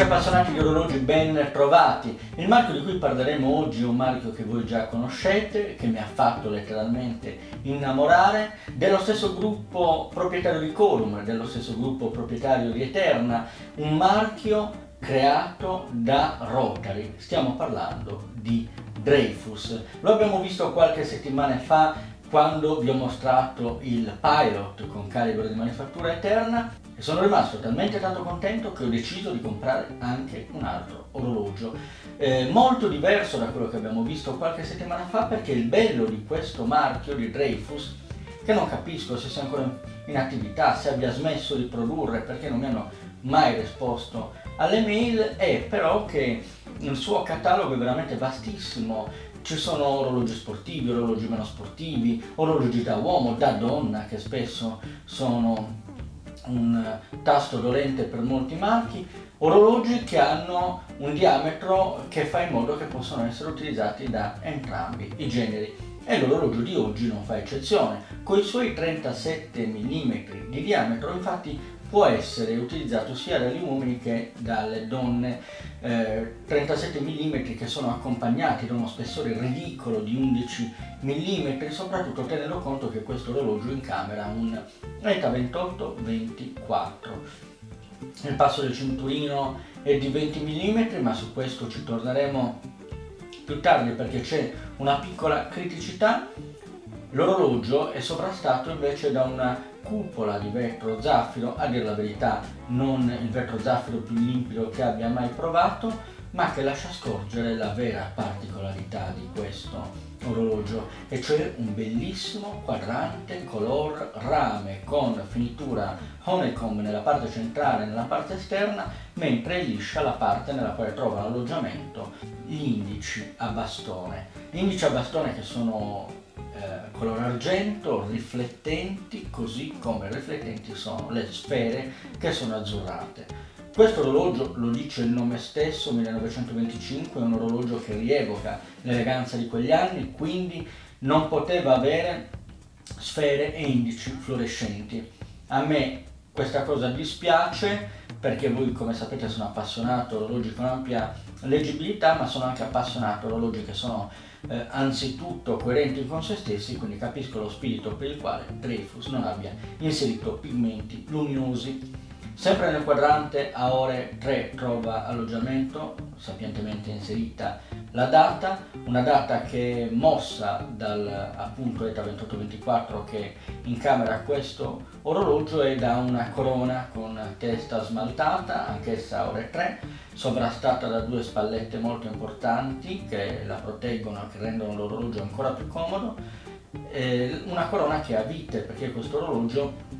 Amici appassionati di orologi, ben trovati. Il marchio di cui parleremo oggi è un marchio che voi già conoscete, che mi ha fatto letteralmente innamorare, dello stesso gruppo proprietario di Colum, dello stesso gruppo proprietario di Eterna, un marchio creato da Rotary. Stiamo parlando di Dreyfus. Lo abbiamo visto qualche settimana fa quando vi ho mostrato il pilot con calibro di manifattura eterna e sono rimasto talmente tanto contento che ho deciso di comprare anche un altro orologio eh, molto diverso da quello che abbiamo visto qualche settimana fa perché il bello di questo marchio di Dreyfus che non capisco se sia ancora in attività, se abbia smesso di produrre perché non mi hanno mai risposto alle mail è però che il suo catalogo è veramente vastissimo. Ci sono orologi sportivi, orologi meno sportivi, orologi da uomo, da donna che spesso sono un tasto dolente per molti marchi, orologi che hanno un diametro che fa in modo che possano essere utilizzati da entrambi i generi e l'orologio di oggi non fa eccezione. Con i suoi 37 mm di diametro infatti può essere utilizzato sia dagli uomini che dalle donne. Eh, 37 mm che sono accompagnati da uno spessore ridicolo di 11 mm, soprattutto tenendo conto che questo orologio in camera ha un ETA 28-24. Il passo del cinturino è di 20 mm, ma su questo ci torneremo più tardi perché c'è una piccola criticità. L'orologio è sovrastato invece da una cupola di vetro zaffiro, a dire la verità non il vetro zaffiro più limpido che abbia mai provato, ma che lascia scorgere la vera particolarità di questo orologio e cioè un bellissimo quadrante color rame con finitura honeycomb nella parte centrale e nella parte esterna mentre è liscia la parte nella quale trova l'alloggiamento gli indici a bastone gli indici a bastone che sono eh, color argento, riflettenti, così come riflettenti sono le sfere che sono azzurrate. Questo orologio, lo dice il nome stesso, 1925, è un orologio che rievoca l'eleganza di quegli anni, quindi non poteva avere sfere e indici fluorescenti. A me questa cosa dispiace perché voi come sapete sono appassionato orologi con ampia leggibilità ma sono anche appassionato orologi che sono eh, anzitutto coerenti con se stessi, quindi capisco lo spirito per il quale Dreyfus non abbia inserito pigmenti luminosi. Sempre nel quadrante a ore 3 trova alloggiamento, sapientemente inserita la data, una data che è mossa dal appunto ETA 2824 che incamera questo orologio e da una corona con testa smaltata, anch'essa a ore 3, sovrastata da due spallette molto importanti che la proteggono e che rendono l'orologio ancora più comodo, una corona che ha vite perché questo orologio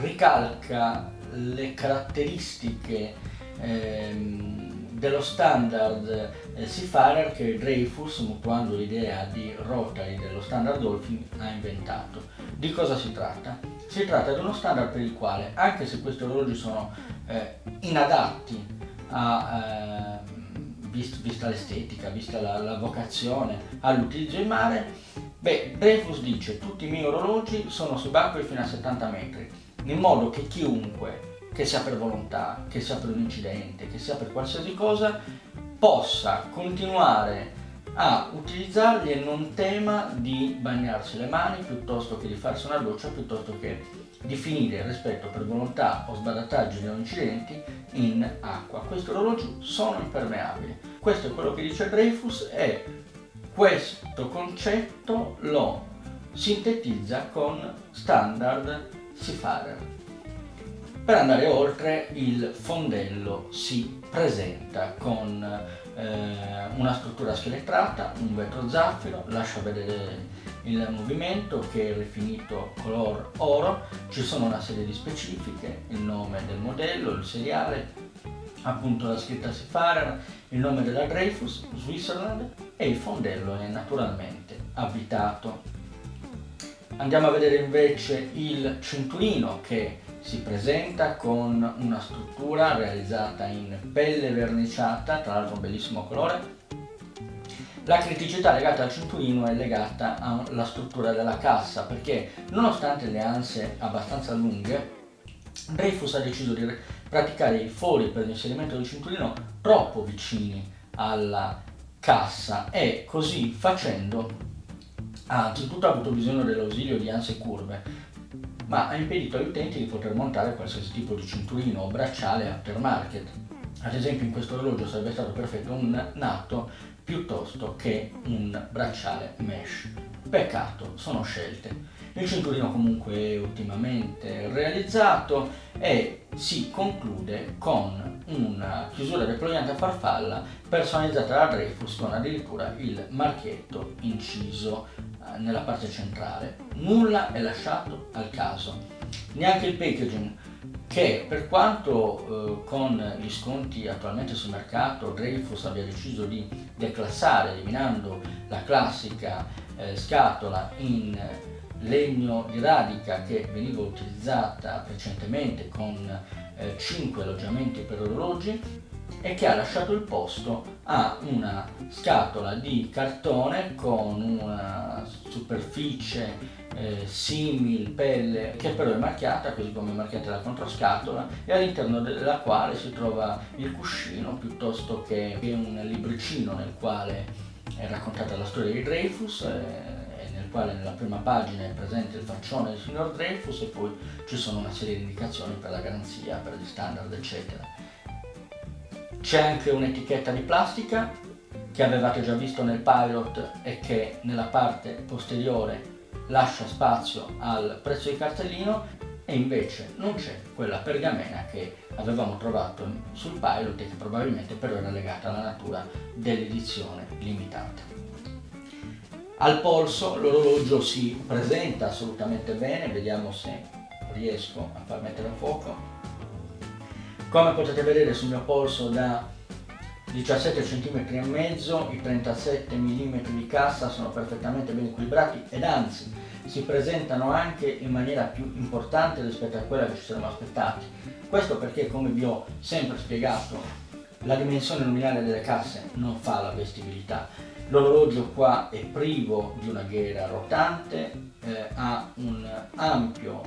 ricalca le caratteristiche ehm, dello standard eh, Seafarer che Dreyfus, mutuando l'idea di Rotary dello standard Dolphin, ha inventato. Di cosa si tratta? Si tratta di uno standard per il quale, anche se questi orologi sono eh, inadatti a, eh, vist, vista l'estetica, vista la, la vocazione all'utilizzo in mare, beh, Dreyfus dice tutti i miei orologi sono subacquei fino a 70 metri, in modo che chiunque che sia per volontà, che sia per un incidente, che sia per qualsiasi cosa, possa continuare a utilizzarli e non tema di bagnarsi le mani piuttosto che di farsi una doccia, piuttosto che di finire rispetto per volontà o sbadattaggini o incidenti in acqua. Questi orologi sono impermeabili. Questo è quello che dice Dreyfus e questo concetto lo sintetizza con standard Seafarer. Per andare oltre il fondello si presenta con eh, una struttura scheletrata, un vetro zaffiro, lascia vedere il movimento che è rifinito color oro, ci sono una serie di specifiche, il nome del modello, il seriale, appunto la scritta Seafarer, il nome della Dreyfus, Switzerland e il fondello è naturalmente abitato. Andiamo a vedere invece il cinturino che si presenta con una struttura realizzata in pelle verniciata, tra l'altro un bellissimo colore. La criticità legata al cinturino è legata alla struttura della cassa perché nonostante le anse abbastanza lunghe Dreyfus ha deciso di praticare i fori per l'inserimento del cinturino troppo vicini alla cassa e così facendo ha anzitutto avuto bisogno dell'ausilio di anse curve, ma ha impedito agli utenti di poter montare qualsiasi tipo di cinturino o bracciale aftermarket. Ad esempio in questo orologio sarebbe stato perfetto un nato piuttosto che un bracciale mesh. Peccato, sono scelte. Il cinturino comunque è ottimamente realizzato e si conclude con una chiusura deployante a farfalla personalizzata da Dreyfus con addirittura il marchietto inciso nella parte centrale. Nulla è lasciato al caso, neanche il packaging che per quanto eh, con gli sconti attualmente sul mercato Dreyfus abbia deciso di declassare eliminando la classica eh, scatola in legno di radica che veniva utilizzata recentemente con eh, 5 alloggiamenti per orologi e che ha lasciato il posto a una scatola di cartone con una superficie eh, simil pelle che però è marchiata così come è marchiata la controscatola e all'interno della quale si trova il cuscino piuttosto che un libricino nel quale è raccontata la storia di Dreyfus eh, nel quale nella prima pagina è presente il faccione del signor Dreyfus e poi ci sono una serie di indicazioni per la garanzia, per gli standard eccetera. C'è anche un'etichetta di plastica che avevate già visto nel pilot e che nella parte posteriore lascia spazio al prezzo di cartellino e invece non c'è quella pergamena che avevamo trovato sul pilot e che probabilmente però era legata alla natura dell'edizione limitata. Al polso l'orologio si presenta assolutamente bene, vediamo se riesco a far mettere a fuoco. Come potete vedere sul mio polso da 17 cm e mezzo, i 37 mm di cassa sono perfettamente ben equilibrati ed anzi si presentano anche in maniera più importante rispetto a quella che ci saremmo aspettati. Questo perché come vi ho sempre spiegato la dimensione nominale delle casse non fa la vestibilità, L'orologio qua è privo di una ghiera rotante, eh, ha un ampio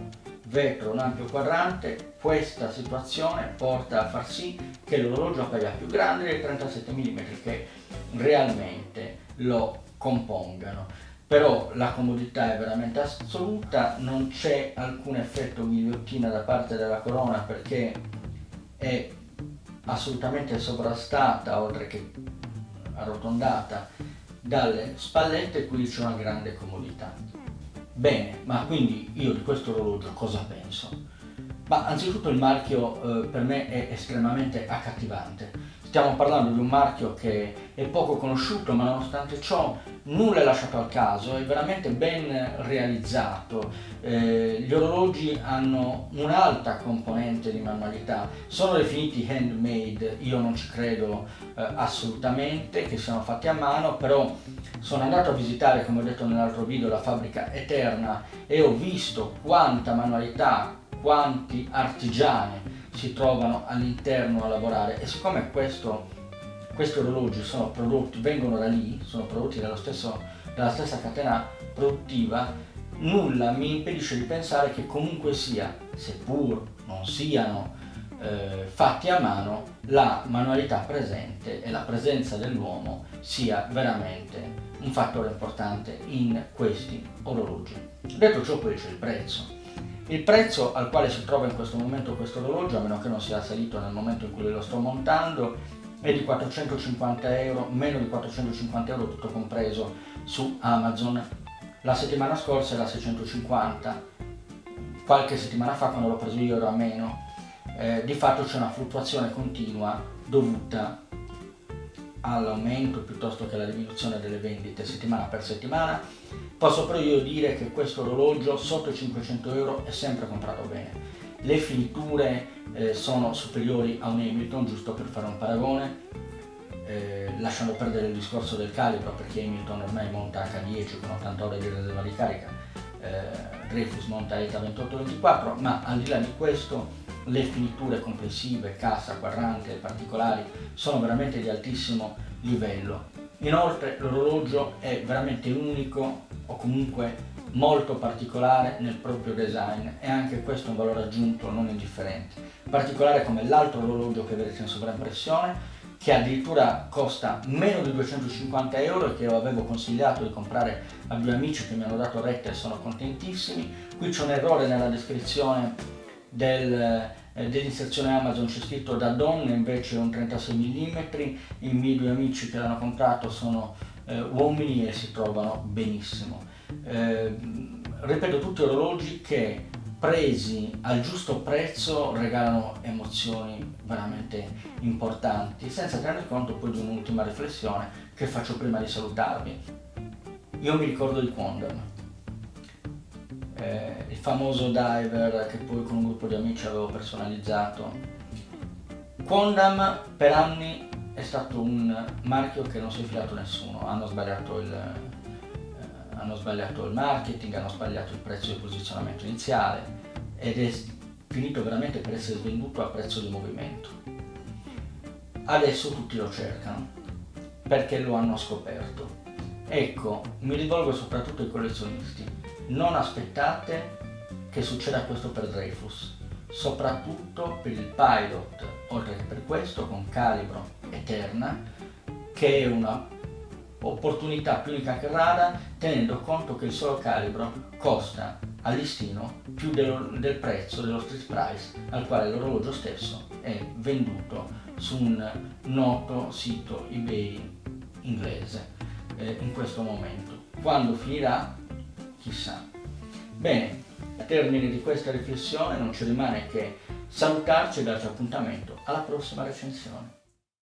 vetro, un ampio quadrante, questa situazione porta a far sì che l'orologio appaia più grande dei 37 mm che realmente lo compongano. Però la comodità è veramente assoluta, non c'è alcun effetto ghigliottina da parte della corona perché è assolutamente sovrastata oltre che arrotondata dalle spallette qui c'è una grande comodità. Bene, ma quindi io di questo orologio cosa penso? Ma anzitutto il marchio eh, per me è estremamente accattivante. Stiamo parlando di un marchio che è poco conosciuto, ma nonostante ciò nulla è lasciato al caso, è veramente ben realizzato. Eh, gli orologi hanno un'alta componente di manualità, sono definiti handmade, io non ci credo eh, assolutamente che siano fatti a mano, però sono andato a visitare, come ho detto nell'altro video, la fabbrica Eterna e ho visto quanta manualità, quanti artigiani si trovano all'interno a lavorare e siccome questo, questi orologi sono prodotti, vengono da lì, sono prodotti stesso, dalla stessa catena produttiva, nulla mi impedisce di pensare che comunque sia, seppur non siano eh, fatti a mano, la manualità presente e la presenza dell'uomo sia veramente un fattore importante in questi orologi. Detto ciò poi c'è il prezzo. Il prezzo al quale si trova in questo momento questo orologio, a meno che non sia salito nel momento in cui lo sto montando, è di 450 euro, meno di 450 euro tutto compreso su Amazon. La settimana scorsa era 650, qualche settimana fa quando l'ho preso io era meno. Eh, di fatto c'è una fluttuazione continua dovuta all'aumento piuttosto che alla diminuzione delle vendite settimana per settimana. Posso però io dire che questo orologio sotto i 500 euro è sempre comprato bene. Le finiture eh, sono superiori a un Hamilton, giusto per fare un paragone, eh, lasciando perdere il discorso del calibro perché Hamilton ormai monta H10 con 80 ore di reserva di carica, eh, Dreyfus monta ETA 2824, ma al di là di questo le finiture complessive, cassa, quadrante, particolari sono veramente di altissimo livello. Inoltre l'orologio è veramente unico o comunque molto particolare nel proprio design e anche questo è un valore aggiunto non indifferente. Particolare come l'altro orologio che vedete in sovraimpressione che addirittura costa meno di 250 euro e che avevo consigliato di comprare a due amici che mi hanno dato retta e sono contentissimi. Qui c'è un errore nella descrizione del, eh, dell'inserzione Amazon, c'è scritto da donne, invece è un 36 mm, i miei due amici che l'hanno comprato sono eh, uomini e si trovano benissimo. Eh, ripeto, tutti orologi che presi al giusto prezzo regalano emozioni veramente importanti, senza tenere conto poi di un'ultima riflessione che faccio prima di salutarvi. Io mi ricordo di Quondam, eh, il famoso diver che poi con un gruppo di amici avevo personalizzato. Quondam per anni è stato un marchio che non si è filato nessuno, hanno sbagliato il, eh, hanno sbagliato il marketing, hanno sbagliato il prezzo di posizionamento iniziale ed è finito veramente per essere svenduto a prezzo di movimento. Adesso tutti lo cercano perché lo hanno scoperto. Ecco, mi rivolgo soprattutto ai collezionisti, non aspettate che succeda questo per Dreyfus, soprattutto per il Pilot, oltre che per questo con Calibro Eterna, che è una opportunità più unica che rara, tenendo conto che il solo calibro costa a listino più del, del prezzo dello street price al quale l'orologio stesso è venduto su un noto sito eBay inglese eh, in questo momento. Quando finirà, chissà. Bene, a termine di questa riflessione non ci rimane che salutarci e darci appuntamento alla prossima recensione.